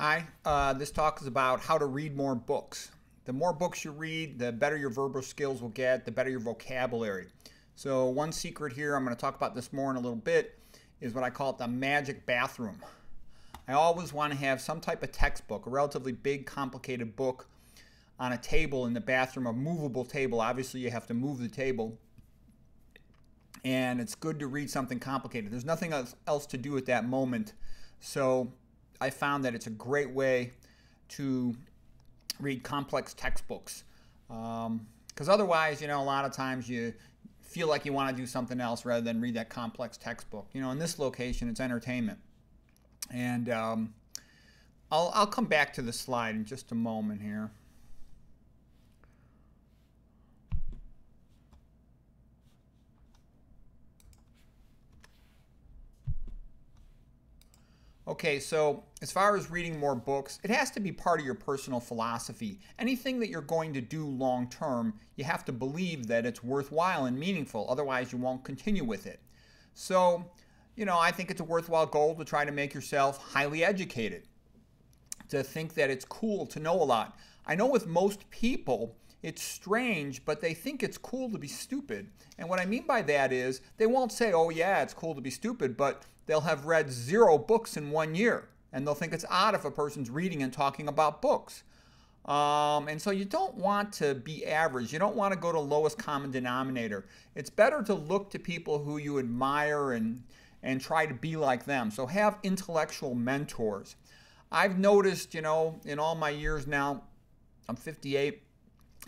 Hi, uh, this talk is about how to read more books. The more books you read, the better your verbal skills will get, the better your vocabulary. So, one secret here, I'm going to talk about this more in a little bit, is what I call the magic bathroom. I always want to have some type of textbook, a relatively big, complicated book on a table in the bathroom, a movable table. Obviously, you have to move the table. And it's good to read something complicated. There's nothing else to do at that moment. So, I found that it's a great way to read complex textbooks. Because um, otherwise, you know, a lot of times you feel like you want to do something else rather than read that complex textbook. You know, in this location, it's entertainment. And um, I'll, I'll come back to the slide in just a moment here. Okay, so as far as reading more books, it has to be part of your personal philosophy. Anything that you're going to do long term, you have to believe that it's worthwhile and meaningful, otherwise, you won't continue with it. So, you know, I think it's a worthwhile goal to try to make yourself highly educated, to think that it's cool to know a lot. I know with most people, it's strange, but they think it's cool to be stupid. And what I mean by that is they won't say, oh, yeah, it's cool to be stupid, but they'll have read zero books in one year. And they'll think it's odd if a person's reading and talking about books. Um, and so you don't want to be average. You don't want to go to lowest common denominator. It's better to look to people who you admire and, and try to be like them. So have intellectual mentors. I've noticed, you know, in all my years now, I'm 58,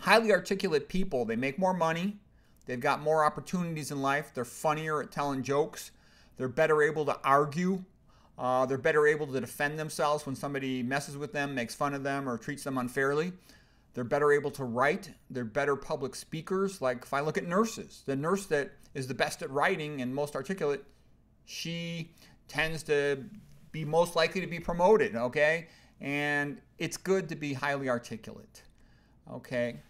highly articulate people, they make more money, they've got more opportunities in life, they're funnier at telling jokes, they're better able to argue. Uh, they're better able to defend themselves when somebody messes with them, makes fun of them, or treats them unfairly. They're better able to write. They're better public speakers. Like if I look at nurses, the nurse that is the best at writing and most articulate, she tends to be most likely to be promoted, okay? And it's good to be highly articulate, okay?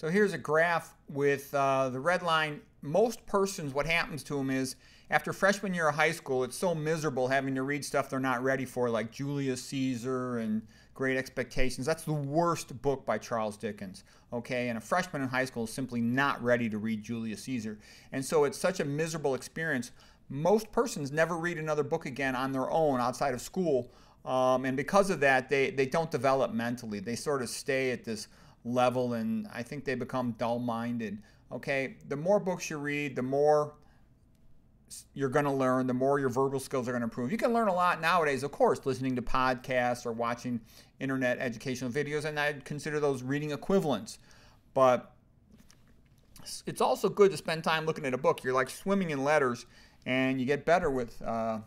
So here's a graph with uh, the red line. Most persons, what happens to them is after freshman year of high school, it's so miserable having to read stuff they're not ready for, like Julius Caesar and Great Expectations. That's the worst book by Charles Dickens. Okay, and a freshman in high school is simply not ready to read Julius Caesar. And so it's such a miserable experience. Most persons never read another book again on their own outside of school. Um, and because of that, they, they don't develop mentally. They sort of stay at this level and I think they become dull minded. Okay, the more books you read, the more you're going to learn, the more your verbal skills are going to improve. You can learn a lot nowadays, of course, listening to podcasts or watching internet educational videos, and I'd consider those reading equivalents. But it's also good to spend time looking at a book. You're like swimming in letters, and you get better with uh,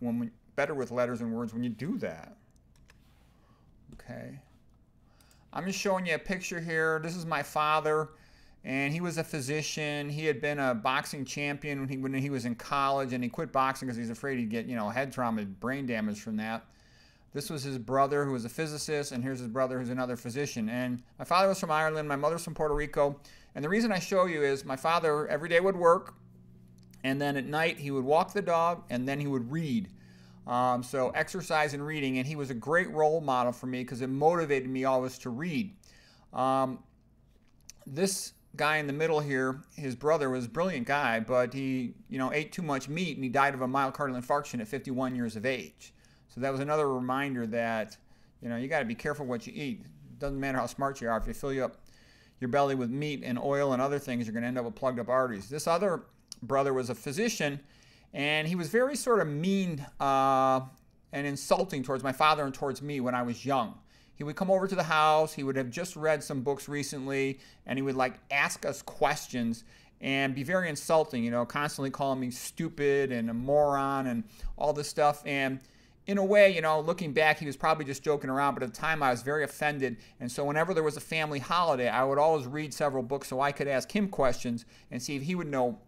when better with letters and words when you do that. Okay. I'm just showing you a picture here. This is my father, and he was a physician. He had been a boxing champion when he, when he was in college, and he quit boxing because he's afraid he'd get, you know, head trauma, brain damage from that. This was his brother who was a physicist, and here's his brother who's another physician. And my father was from Ireland, my mother's from Puerto Rico. And the reason I show you is my father every day would work, and then at night he would walk the dog, and then he would read. Um, so exercise and reading, and he was a great role model for me because it motivated me always to read. Um, this guy in the middle here, his brother was a brilliant guy, but he, you know, ate too much meat and he died of a myocardial infarction at 51 years of age. So that was another reminder that, you know, you got to be careful what you eat. It doesn't matter how smart you are. If you fill you up your belly with meat and oil and other things, you're going to end up with plugged up arteries. This other brother was a physician and he was very sort of mean uh, and insulting towards my father and towards me when I was young. He would come over to the house, he would have just read some books recently, and he would like ask us questions and be very insulting, you know, constantly calling me stupid and a moron and all this stuff. And in a way, you know, looking back, he was probably just joking around, but at the time I was very offended. And so whenever there was a family holiday, I would always read several books so I could ask him questions and see if he would know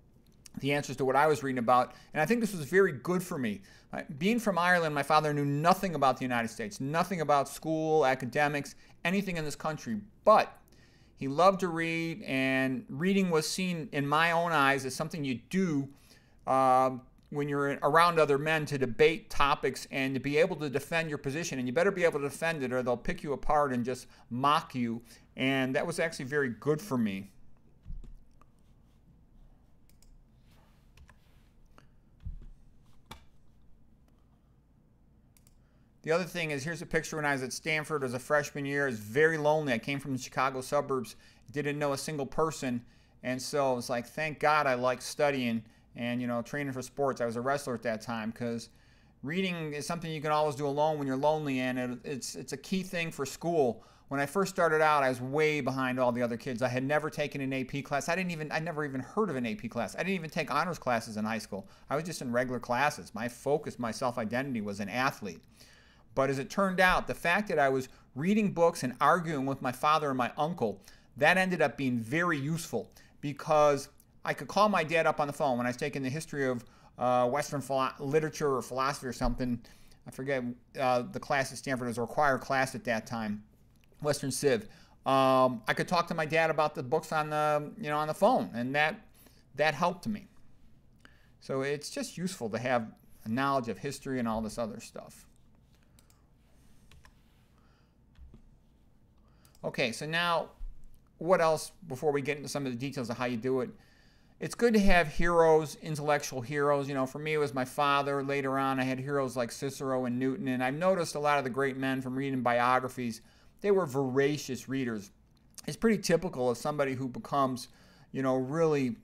the answers to what I was reading about. And I think this was very good for me. Being from Ireland, my father knew nothing about the United States, nothing about school, academics, anything in this country. But He loved to read, and reading was seen in my own eyes as something you do uh, when you're around other men to debate topics and to be able to defend your position. And you better be able to defend it, or they'll pick you apart and just mock you. And that was actually very good for me. The other thing is, here's a picture when I was at Stanford as a freshman year. I was very lonely. I came from the Chicago suburbs, didn't know a single person. And so it was like, thank God I like studying and, you know, training for sports. I was a wrestler at that time because reading is something you can always do alone when you're lonely. And it, it's, it's a key thing for school. When I first started out, I was way behind all the other kids. I had never taken an AP class. I didn't even, I never even heard of an AP class. I didn't even take honors classes in high school. I was just in regular classes. My focus, my self identity was an athlete. But as it turned out, the fact that I was reading books and arguing with my father and my uncle, that ended up being very useful because I could call my dad up on the phone when I was taking the history of uh, Western literature or philosophy or something. I forget uh, the class at Stanford was a required class at that time, Western Civ. Um, I could talk to my dad about the books on the you know on the phone, and that that helped me. So it's just useful to have a knowledge of history and all this other stuff. Okay, so now what else before we get into some of the details of how you do it? It's good to have heroes, intellectual heroes. You know, for me, it was my father. Later on, I had heroes like Cicero and Newton. And I've noticed a lot of the great men from reading biographies, they were voracious readers. It's pretty typical of somebody who becomes, you know, really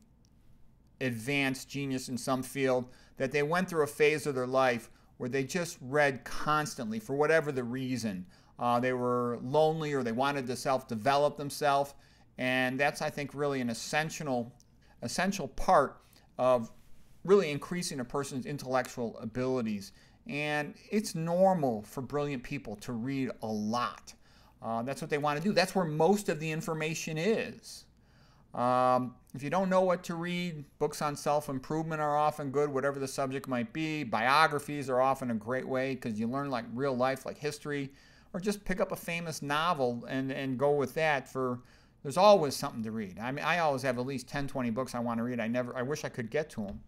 advanced genius in some field that they went through a phase of their life where they just read constantly for whatever the reason. Uh, they were lonely or they wanted to self-develop themselves. And that's, I think, really an essential, essential part of really increasing a person's intellectual abilities. And it's normal for brilliant people to read a lot. Uh, that's what they want to do. That's where most of the information is. Um, if you don't know what to read, books on self improvement are often good, whatever the subject might be. Biographies are often a great way because you learn like real life, like history or just pick up a famous novel and, and go with that for there's always something to read. I mean, I always have at least 10, 20 books I want to read. I never, I wish I could get to them.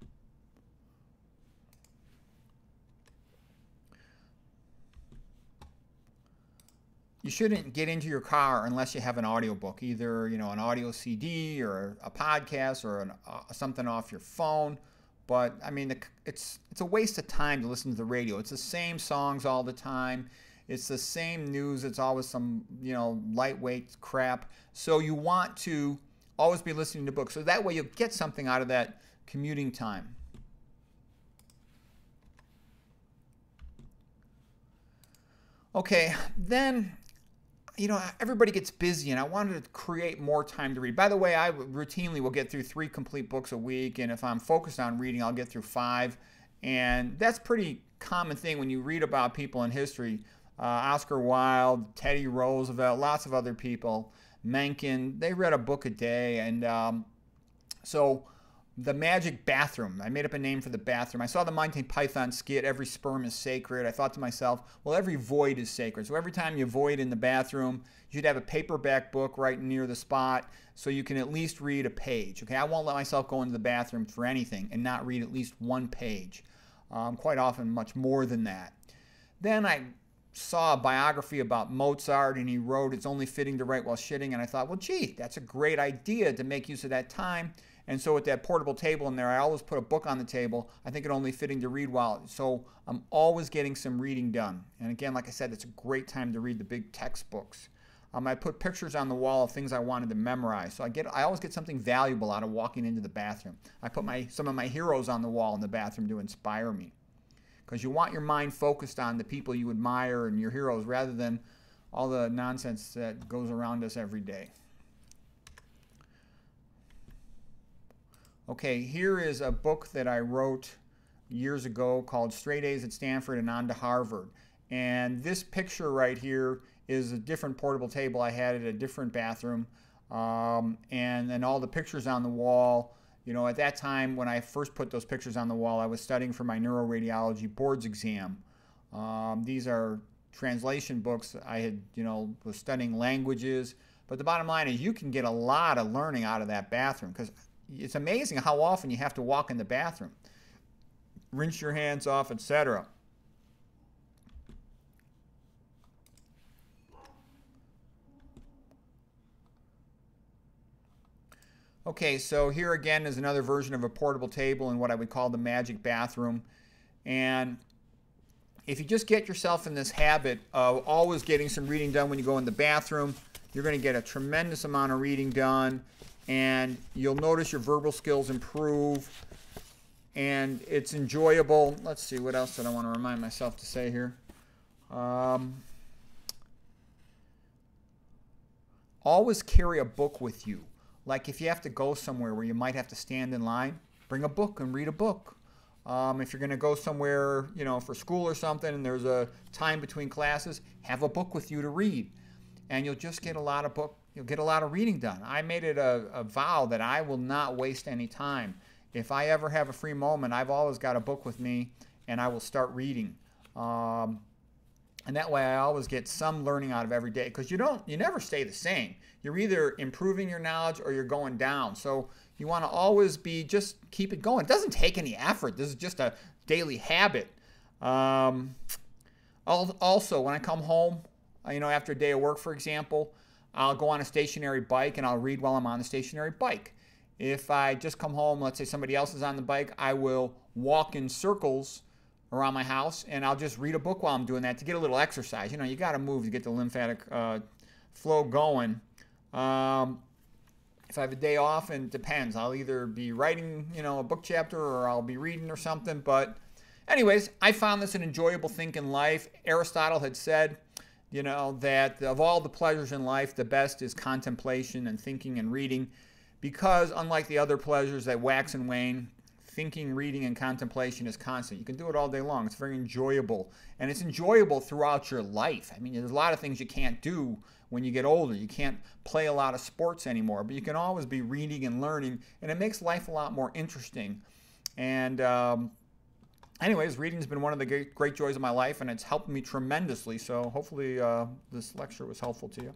You shouldn't get into your car unless you have an audiobook, either, you know, an audio CD or a podcast or an, uh, something off your phone. But I mean, it's it's a waste of time to listen to the radio. It's the same songs all the time. It's the same news. It's always some, you know, lightweight crap. So you want to always be listening to books. So that way you'll get something out of that commuting time. Okay, then, you know, everybody gets busy and I wanted to create more time to read. By the way, I routinely will get through three complete books a week. And if I'm focused on reading, I'll get through five. And that's pretty common thing when you read about people in history uh, Oscar Wilde, Teddy Roosevelt, lots of other people, Mencken. They read a book a day. And um, so the magic bathroom, I made up a name for the bathroom. I saw the Monty Python skit, every sperm is sacred. I thought to myself, well, every void is sacred. So every time you void in the bathroom, you should have a paperback book right near the spot so you can at least read a page. Okay, I won't let myself go into the bathroom for anything and not read at least one page. Um, quite often, much more than that. Then I saw a biography about Mozart and he wrote, It's only fitting to write while shitting. And I thought, well, gee, that's a great idea to make use of that time. And so with that portable table in there, I always put a book on the table. I think it only fitting to read while. So I'm always getting some reading done. And again, like I said, it's a great time to read the big textbooks. Um, I put pictures on the wall of things I wanted to memorize. So I get, I always get something valuable out of walking into the bathroom. I put my some of my heroes on the wall in the bathroom to inspire me because you want your mind focused on the people you admire and your heroes rather than all the nonsense that goes around us every day. Okay, here is a book that I wrote years ago called Straight A's at Stanford and On to Harvard. And this picture right here is a different portable table I had at a different bathroom. Um, and then all the pictures on the wall you know, at that time when I first put those pictures on the wall, I was studying for my neuroradiology boards exam. Um, these are translation books. I had, you know, was studying languages, But the bottom line is you can get a lot of learning out of that bathroom because it's amazing how often you have to walk in the bathroom, rinse your hands off, etc. Okay, so here again is another version of a portable table in what I would call the magic bathroom. And if you just get yourself in this habit of always getting some reading done when you go in the bathroom, you're going to get a tremendous amount of reading done and you'll notice your verbal skills improve and it's enjoyable. Let's see, what else did I want to remind myself to say here? Um, always carry a book with you. Like if you have to go somewhere where you might have to stand in line, bring a book and read a book. Um, if you're going to go somewhere, you know, for school or something, and there's a time between classes, have a book with you to read, and you'll just get a lot of book. You'll get a lot of reading done. I made it a, a vow that I will not waste any time. If I ever have a free moment, I've always got a book with me, and I will start reading. Um, and that way I always get some learning out of every day because you don't you never stay the same. You're either improving your knowledge or you're going down. So you want to always be just keep it going. It doesn't take any effort. This is just a daily habit. Um, also, when I come home, uh, you know, after a day of work, for example, I'll go on a stationary bike and I'll read while I'm on the stationary bike. If I just come home, let's say somebody else is on the bike, I will walk in circles around my house and I'll just read a book while I'm doing that to get a little exercise. You know, you got to move to get the lymphatic uh, flow going. Um, if I have a day off, and it depends, I'll either be writing, you know, a book chapter or I'll be reading or something. But, anyways, I found this an enjoyable thing in life. Aristotle had said, you know, that of all the pleasures in life, the best is contemplation and thinking and reading because, unlike the other pleasures that wax and wane, thinking, reading, and contemplation is constant. You can do it all day long. It's very enjoyable. And it's enjoyable throughout your life. I mean, there's a lot of things you can't do when you get older. You can't play a lot of sports anymore, but you can always be reading and learning, and it makes life a lot more interesting. And, um, anyways, reading's been one of the great, great, joys of my life, and it's helped me tremendously. So hopefully, uh, this lecture was helpful to you.